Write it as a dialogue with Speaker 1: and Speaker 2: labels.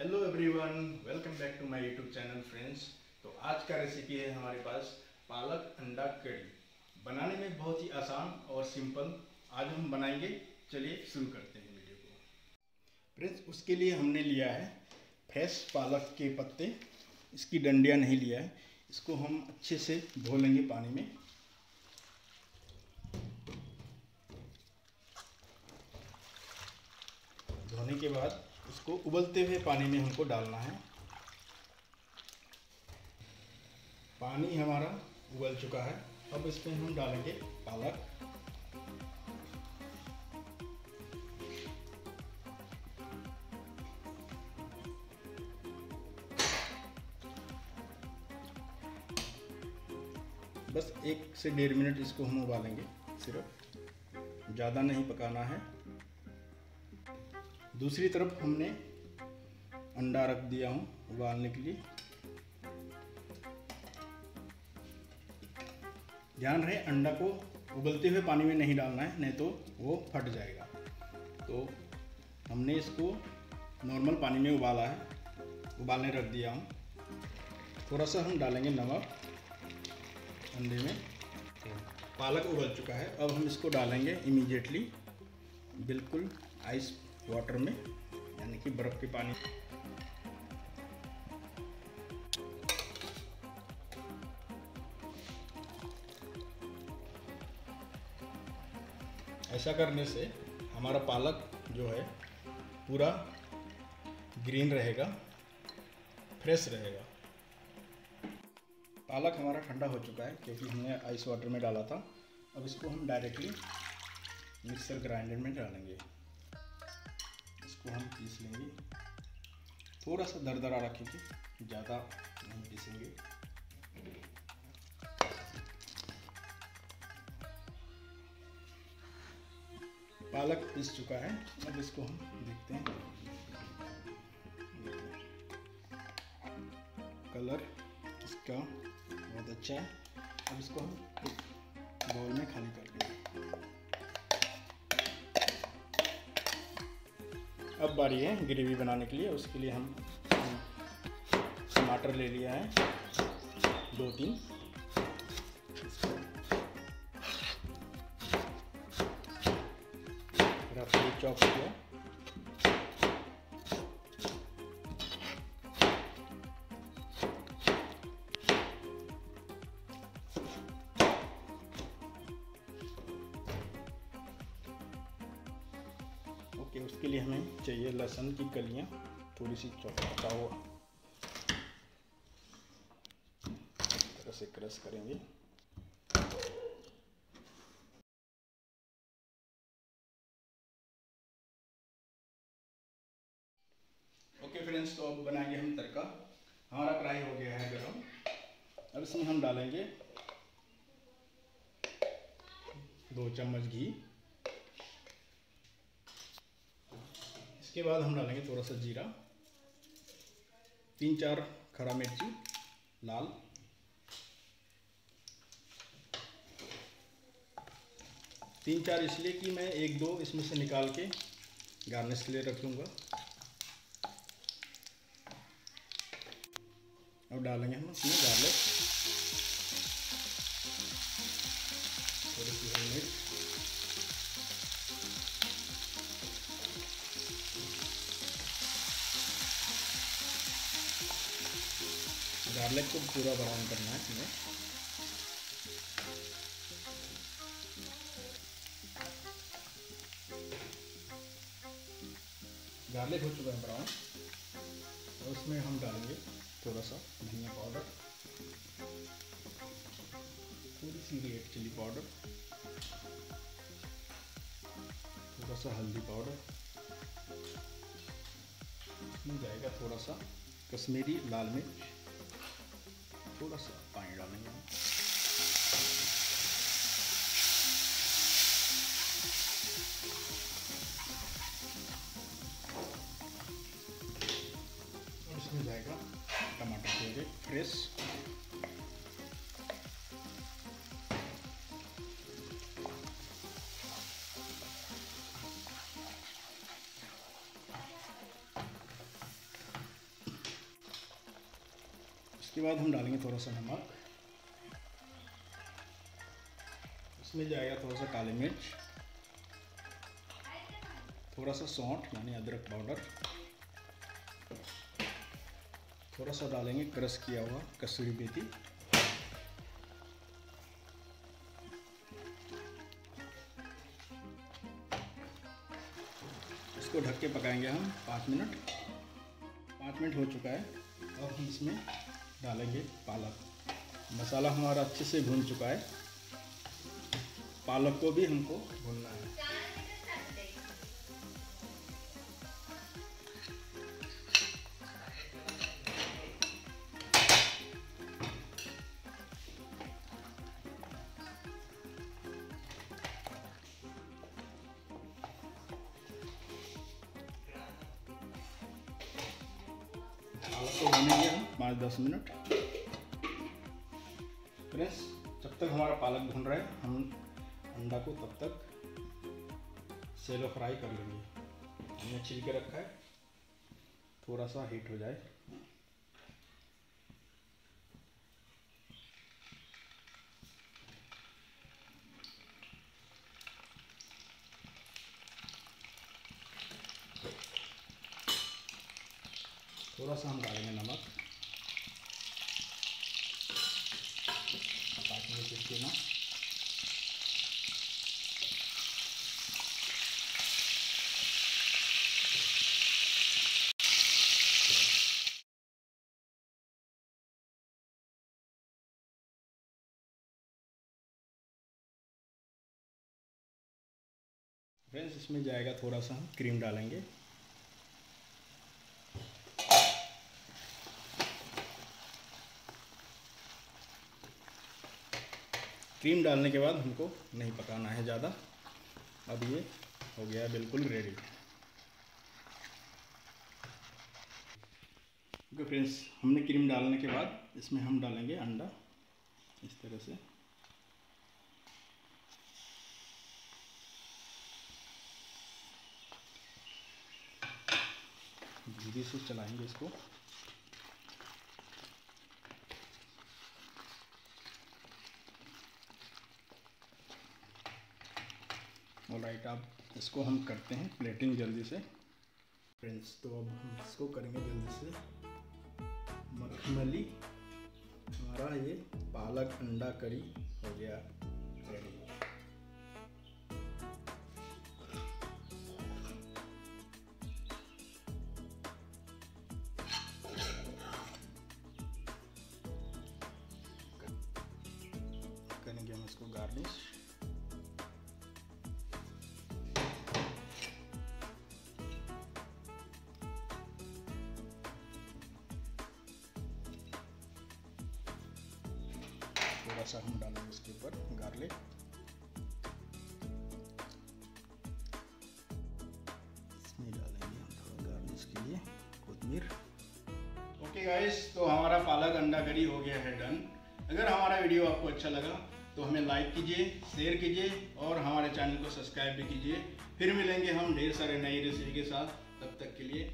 Speaker 1: Hello everyone welcome back to my YouTube channel friends तो आज का रेसिपी है हमारे पास पालक अंडा कड़ी। बनाने में बहुत ही आसान और सिंपल आज हम बनाएँगे, चलिए शुरू करते हैं वीडियो को। फ्रेंड्स उसके लिए हमने लिया है फ्रेश पालक के पत्ते। इसकी डंडियाँ नहीं लिया है। इसको हम अच्छे से धो लेंगे पानी में। धोने के बाद उसको उबलते हुए पानी में हमको डालना है। पानी हमारा उबल चुका है। अब इसमें हम डालेंगे पालक। बस एक से डेढ़ मिनट इसको हम उबालेंगे सिर्फ़। ज़्यादा नहीं पकाना है। दूसरी तरफ़ हमने अंडा रख दिया हूँ उबालने के लिए। ध्यान रहे, अंडा को उबलते हुए पानी में नहीं डालना है, नहीं तो वो फट जाएगा। तो हमने इसको नॉर्मल पानी में उबाला है, उबालने रख दिया हूँ। थोड़ा सा हम डालेंगे नमक अंडे में। तो पालक उबल चुका है, अब हम इसको डालेंगे इमीडिएटली बिल्कुल आइस वाटर में, यानी कि बर्फ़ के पानी। ऐसा करने से हमारा पालक जो है, पूरा ग्रीन रहेगा, फ्रेश रहेगा। पालक हमारा ठंडा हो चुका है, क्योंकि हमने आइस वाटर में डाला था। अब इसको हम डायरेक्टली मिक्सर ग्राइंडर में डालेंगे। इसको हम पीस लेंगे। थोड़ा सा दरदरा रखेंगे, ज़्यादा नहीं पीसेंगे। पालक पीस चुका है, अब इसको हम देखते हैं। कलर इसका बहुत अच्छा है। अब इसको हम अब बारी है ग्रेवी बनाने के लिए। उसके लिए हम टमाटर ले लिया है। दो तीन। रफली चॉप किया। ओके उसके लिए हमें चाहिए लहसुन की कलियाँ थोड़ी सी चौका हुआ तरह से क्रश करेंगे। ओके फ्रेंड्स तो अब बनाएँगे हम तड़का। हमारा कढ़ाई हो गया है गरम। अब इसमें हम डालेंगे दो चम्मच घी। इसके बाद हम डालेंगे थोड़ा सा जीरा। तीन चार खड़ा मिर्ची, लाल। तीन चार इसलिए कि मैं एक दो इसमें से निकाल के गार्निश के लिए रख लूँगा अब डालेंगे हम इसमें गार्लिक थोड़ी सी हरी मिर्च गार्लिक को पूरा ब्राउन करना है इसमें गार्लिक हो चुका है ब्राउन और उसमें हम डालेंगे थोड़ा सा धनिया पाउडर थोड़ी सी रेड चिली पाउडर थोड़ा सा हल्दी पाउडर जाएगा थोड़ा सा कश्मीरी लाल मिर्च। थोड़ा सा पानी डालेंगे इसमें जाएगा टमाटर फ्रेश उसके बाद हम डालेंगे थोड़ा सा नमक। इसमें जाएगा थोड़ा सा काली मिर्च, थोड़ा सा सौंठ, यानी अदरक पाउडर। थोड़ा सा डालेंगे क्रश किया हुआ कसूरी मेथी। इसको ढक के पकाएँगे हम पाँच मिनट। पाँच मिनट हो चुका है। अब हम इसमें डालेंगे पालक। मसाला हमारा अच्छे से भून चुका है। पालक को भी हमको भूनना है। पालक को भूनेंगे हम। पाँच दस मिनट। फ्रेंड्स जब तक हमारा पालक भून रहा है, हम अंडा को तब तक सेलो फ्राई कर लेंगे। हमने छिल के रखा है। थोड़ा सा हीट हो जाए। थोड़ा सा हम डालेंगे नमक। ताकि ये ना। फ्रेंड्स इसमें जाएगा थोड़ा सा हम क्रीम डालेंगे। क्रीम डालने के बाद हमको नहीं पकाना है ज़्यादा। अब ये हो गया बिल्कुल रेडी ओके फ्रेंड्स हमने क्रीम डालने के बाद इसमें हम डालेंगे अंडा। इस तरह से। धीरे से चलाएँगे इसको। और राइट आप इसको हम करते हैं प्लेटिंग जल्दी से। फ्रेंड्स तो अब हम इसको करेंगे जल्दी से। मखमली। हमारा ये पालक अंडा करी हो गया रेडी करेंगे हम इसको गार्निश थोड़ा सा हम डालेंगे इसके ऊपर गार्लिक इसमें डालेंगे थोड़ा गार्निश के लिए कोतमीर ओके गाइस तो हमारा पालक अंडा करी हो गया है डन अगर हमारा वीडियो आपको अच्छा लगा तो हमें लाइक कीजिए शेयर कीजिए, और हमारे चैनल को सब्सक्राइब भी कीजिए। फिर मिलेंगे हम ढेर सारे नई रेसिपी के साथ। तब तक के लिए